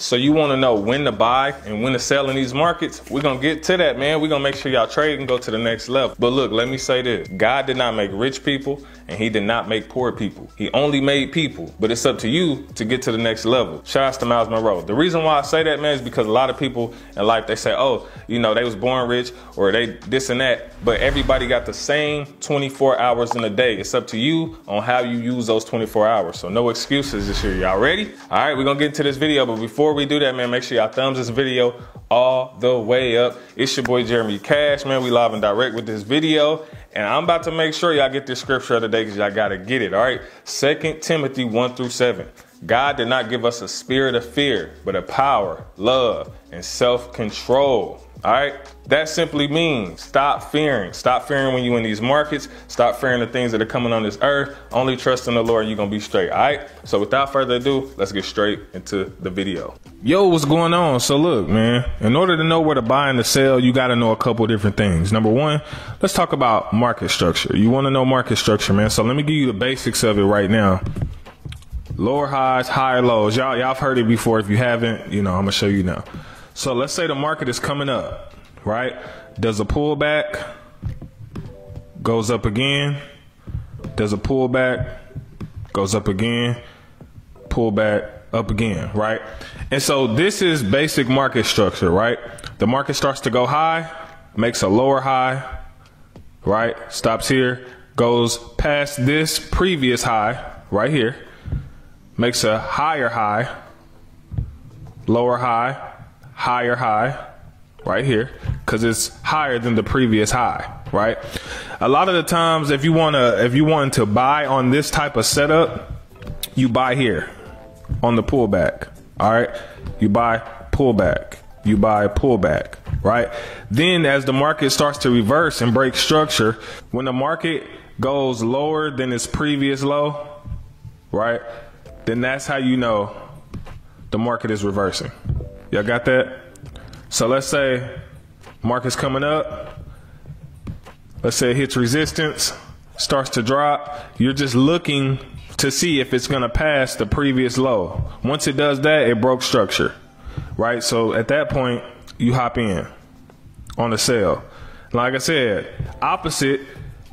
So you want to know when to buy and when to sell in these markets? We're to get to that, man. We're to make sure y'all trade and go to the next level. But look, let me say this. God did not make rich people and he did not make poor people. He only made people, but it's up to you to get to the next level. Shout out to Myles Munroe. The reason why I say that, man, is because a lot of people in life, they say, oh, you know, they was born rich or they this and that, but everybody got the same 24 hours in a day. It's up to you on how you use those 24 hours. So no excuses this year. Y'all ready? All right, we're gonna get into this video, but before we do that, man, make sure y'all thumbs this video all the way up. It's your boy Jeremy Cash, man. We live and direct with this video. And I'm about to make sure y'all get this scripture of the day because y'all got to get it. All right. Second Timothy 1 through 7. God did not give us a spirit of fear, but a power, love, and self control. All right. That simply means stop fearing. Stop fearing when you're in these markets. Stop fearing the things that are coming on this earth. Only trust in the Lord you're to be straight. All right. So without further ado, let's get straight into the video. Yo, what's going on? So look, man, in order to know where to buy and to sell, you got to know a couple different things. Number one, let's talk about market structure. You want to know market structure, man. So let me give you the basics of it right now lower highs, higher lows. Y'all, y'all have heard it before. If you haven't, you know, I'm gonna show you now. So let's say the market is coming up, right? Does a pullback, goes up again, does a pullback, goes up again, pullback, up again, right? And so this is basic market structure, right? The market starts to go high, makes a lower high, right? Stops here, goes past this previous high right here, makes a higher high, lower high, higher high right here because it's higher than the previous high right? A lot of the times if you want to if you want to buy on this type of setup you buy here on the pullback all right? You buy pullback you buy pullback right? Then as the market starts to reverse and break structure when the market goes lower than its previous low right then that's how you know the market is reversing Y'all got that? So let's say market's coming up. Let's say it hits resistance, starts to drop. You're just looking to see if it's going to pass the previous low. Once it does that, it broke structure, right? So at that point, you hop in on the sell. Like I said, opposite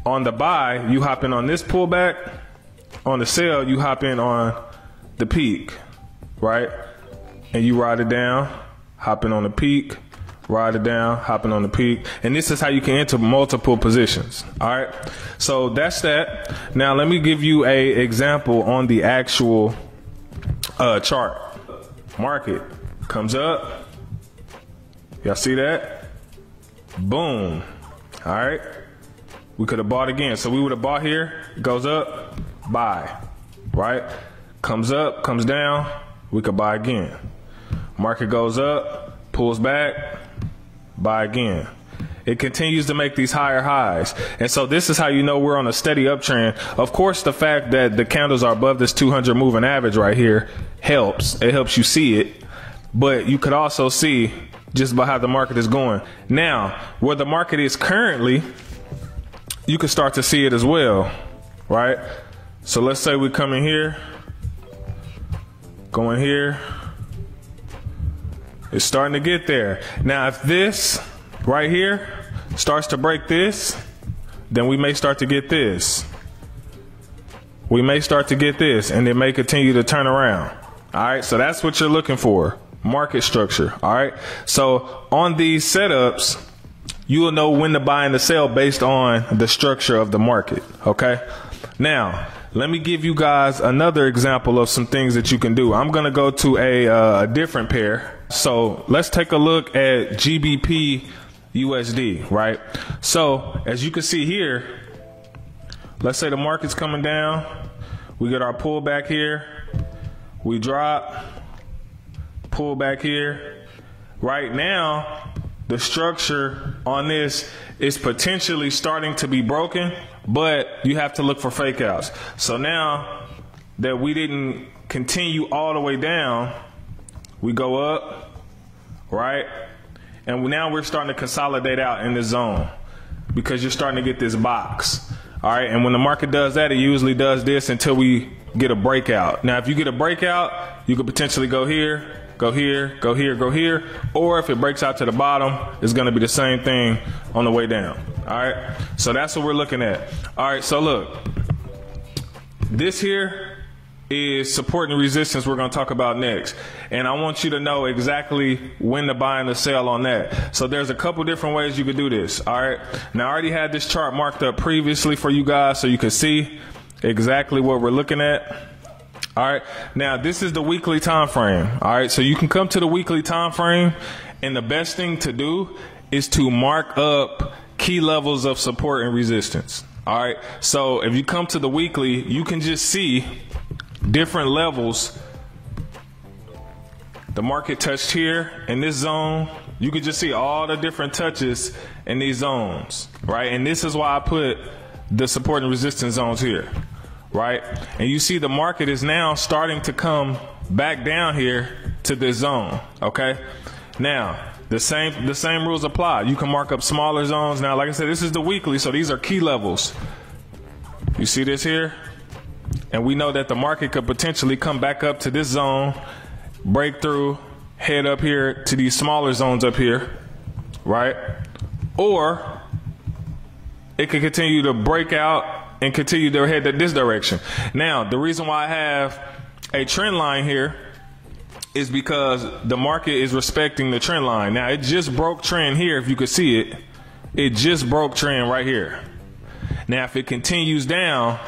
on the buy, you hop in on this pullback. On the sell, you hop in on the peak, right? And you ride it down, hopping on the peak, ride it down, hopping on the peak. And this is how you can enter multiple positions. All right. So that's that. Now let me give you a example on the actual uh, chart. Market comes up. Y'all see that? Boom. All right. We could have bought again. So we would have bought here, goes up, buy. Right? Comes up, comes down, we could buy again. Market goes up, pulls back, buy again. It continues to make these higher highs. And so this is how you know we're on a steady uptrend. Of course, the fact that the candles are above this 200 moving average right here helps. It helps you see it. But you could also see just by how the market is going. Now, where the market is currently, you can start to see it as well, right? So let's say we come in here, going here, it's starting to get there. Now, if this right here starts to break this, then we may start to get this. We may start to get this, and it may continue to turn around. All right, so that's what you're looking for market structure. All right, so on these setups, you will know when to buy and to sell based on the structure of the market. Okay, now let me give you guys another example of some things that you can do. I'm to go to a, uh, a different pair. So let's take a look at GBP USD, right? So as you can see here, let's say the market's coming down. We get our pullback here. We drop, pull back here. Right now, the structure on this is potentially starting to be broken, but you have to look for fake outs. So now that we didn't continue all the way down, we go up, right? And now we're starting to consolidate out in this zone because you're starting to get this box. All right. And when the market does that, it usually does this until we get a breakout. Now, if you get a breakout, you could potentially go here go here, go here, go here. Or if it breaks out to the bottom, it's gonna be the same thing on the way down. All right, so that's what we're looking at. All right, so look, this here is support and resistance we're going to talk about next. And I want you to know exactly when to buy and to sell on that. So there's a couple different ways you could do this. All right. Now I already had this chart marked up previously for you guys so you can see exactly what we're looking at. All right. Now this is the weekly time frame. All right. So you can come to the weekly time frame and the best thing to do is to mark up key levels of support and resistance. All right. So if you come to the weekly, you can just see different levels. The market touched here in this zone. You can just see all the different touches in these zones, right? And this is why I put the support and resistance zones here, right? And you see the market is now starting to come back down here to this zone, okay? Now, the same the same rules apply. You can mark up smaller zones. Now, like I said, this is the weekly, so these are key levels. You see this here? And we know that the market could potentially come back up to this zone, break through, head up here to these smaller zones up here, right? Or it could continue to break out and continue to head this direction. Now, the reason why I have a trend line here is because the market is respecting the trend line. Now, it just broke trend here, if you could see it. It just broke trend right here. Now, if it continues down,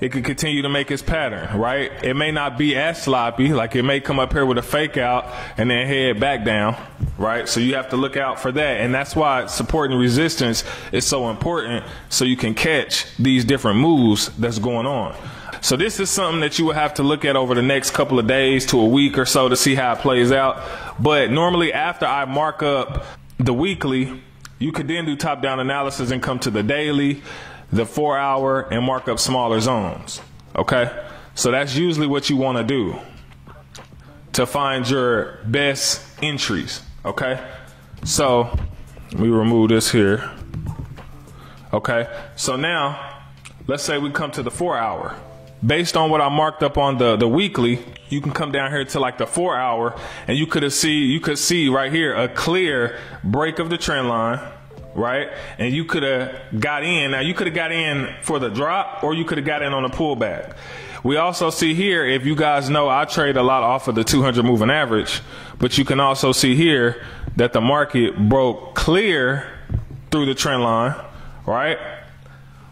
it could continue to make its pattern, right? It may not be as sloppy, like it may come up here with a fake out and then head back down, right? So you have to look out for that. And that's why support and resistance is so important so you can catch these different moves that's going on. So this is something that you will have to look at over the next couple of days to a week or so to see how it plays out. But normally after I mark up the weekly, you could then do top down analysis and come to the daily the four hour and mark up smaller zones. Okay? So that's usually what you want to do to find your best entries. Okay? So me remove this here. Okay? So now, let's say we come to the four hour. Based on what I marked up on the, the weekly, you can come down here to like the four hour and you could see you could see right here a clear break of the trend line right? And you could have got in. Now you could have got in for the drop or you could have got in on a pullback. We also see here, if you guys know, I trade a lot off of the 200 moving average, but you can also see here that the market broke clear through the trend line, right?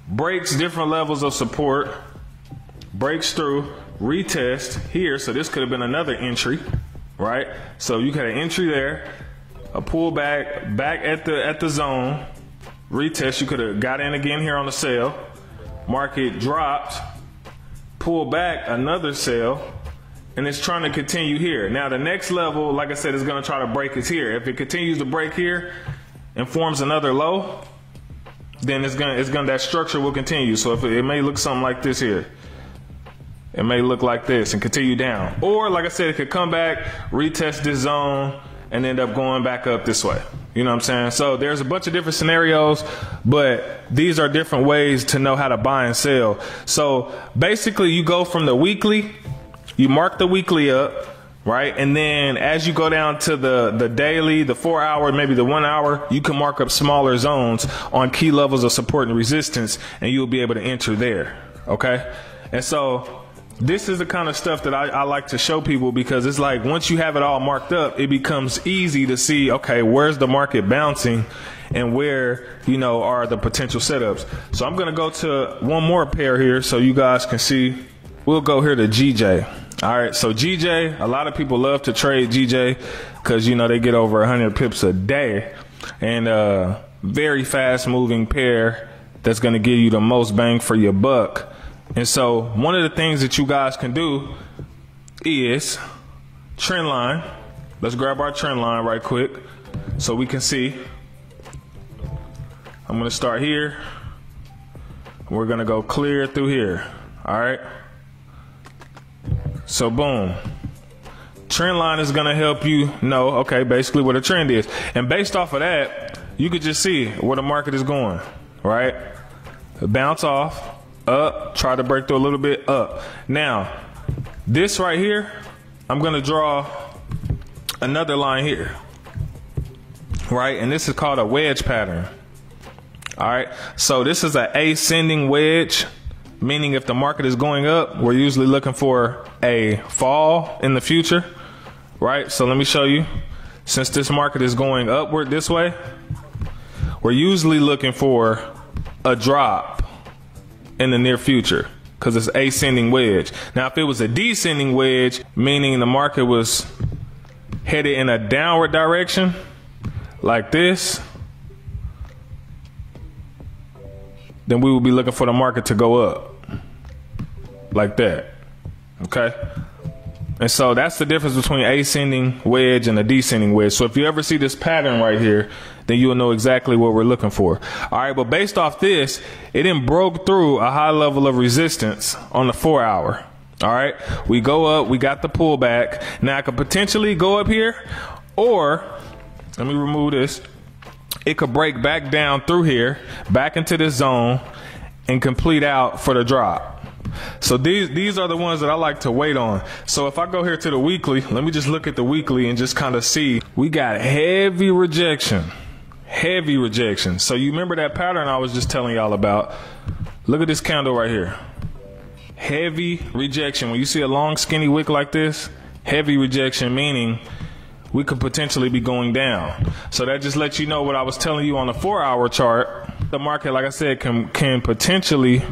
Breaks different levels of support, breaks through, retest here. So this could have been another entry, right? So you got an entry there a pullback back at the at the zone. Retest, you could have got in again here on the sell. Market dropped, pull back another sell, and it's trying to continue here. Now the next level, like I said, is going to try to break is here. If it continues to break here and forms another low, then it's gonna it's gonna that structure will continue. So if it, it may look something like this here. It may look like this and continue down. Or like I said, it could come back, retest this zone, and end up going back up this way. You know what I'm saying? So there's a bunch of different scenarios, but these are different ways to know how to buy and sell. So basically, you go from the weekly, you mark the weekly up, right? And then as you go down to the, the daily, the four hour, maybe the one hour, you can mark up smaller zones on key levels of support and resistance, and you'll be able to enter there. Okay? And so this is the kind of stuff that I, I, like to show people because it's like once you have it all marked up, it becomes easy to see, okay, where's the market bouncing and where, you know, are the potential setups. So I'm going to go to one more pair here so you guys can see. We'll go here to GJ. All right, so GJ, a lot of people love to trade GJ because, you know, they get over 100 pips a day and uh, very fast moving pair that's going to give you the most bang for your buck. And so one of the things that you guys can do is trend line. Let's grab our trend line right quick so we can see. I'm to start here. We're to go clear through here. All right. So boom. Trend line is to help you know, okay, basically what a trend is. And based off of that, you could just see where the market is going, right? Bounce off, up, try to break through a little bit, up. Now, this right here I'm gonna draw another line here, right? And this is called a wedge pattern. All right, so this is an ascending wedge, meaning if the market is going up, we're usually looking for a fall in the future, right? So let me show you. Since this market is going upward this way, we're usually looking for a drop in the near future because it's ascending wedge. Now, if it was a descending wedge, meaning the market was headed in a downward direction, like this, then we would be looking for the market to go up, like that. Okay? And so that's the difference between ascending wedge and a descending wedge. So if you ever see this pattern right here, then you'll know exactly what we're looking for. All right, but based off this, it then broke through a high level of resistance on the four hour. All right, we go up, we got the pullback. Now I could potentially go up here, or let me remove this. It could break back down through here, back into this zone, and complete out for the drop. So these these are the ones that I like to wait on. So if I go here to the weekly, let me just look at the weekly and just kind of see. We got heavy rejection. Heavy rejection. So you remember that pattern I was just telling y'all about. Look at this candle right here. Heavy rejection. When you see a long skinny wick like this, heavy rejection meaning we could potentially be going down. So that just lets you know what I was telling you on the four hour chart. The market, like I said, can can potentially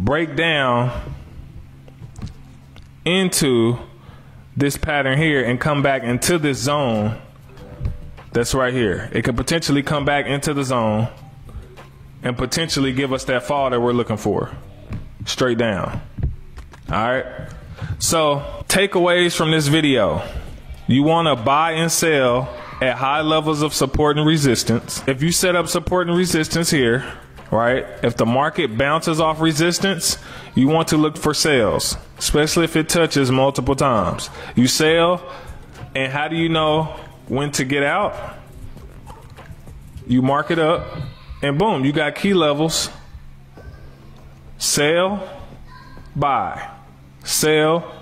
break down into this pattern here and come back into this zone that's right here. It could potentially come back into the zone and potentially give us that fall that we're looking for. Straight down. All right. So, takeaways from this video. You want to buy and sell at high levels of support and resistance. If you set up support and resistance here, right? If the market bounces off resistance, you want to look for sells, especially if it touches multiple times. You sell, and how do you know when to get out? You mark it up, and boom, you got key levels. Sell, buy, sell,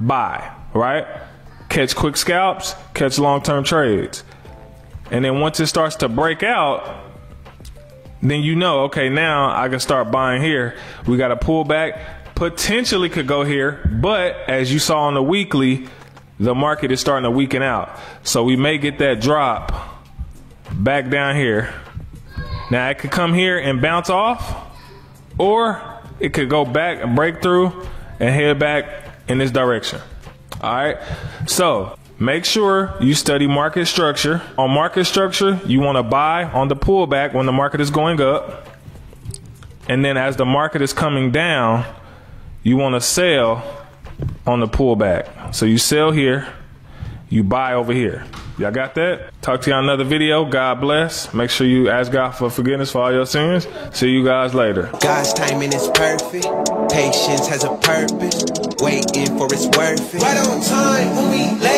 buy, right? Catch quick scalps, catch long term trades. And then once it starts to break out, then you know, okay, now I can start buying here. We got a pullback, potentially could go here, but as you saw on the weekly, the market is starting to weaken out. So we may get that drop back down here. Now it could come here and bounce off, or it could go back and break through and head back in this direction. All right. So Make sure you study market structure. On market structure, you want to buy on the pullback when the market is going up. And then as the market is coming down, you want to sell on the pullback. So you sell here, you buy over here. Y'all got that? Talk to y'all another video. God bless. Make sure you ask God for forgiveness for all your sins. See you guys later. God's timing is perfect. Patience has a purpose. Waiting for it's worth it. Right on time when we late to the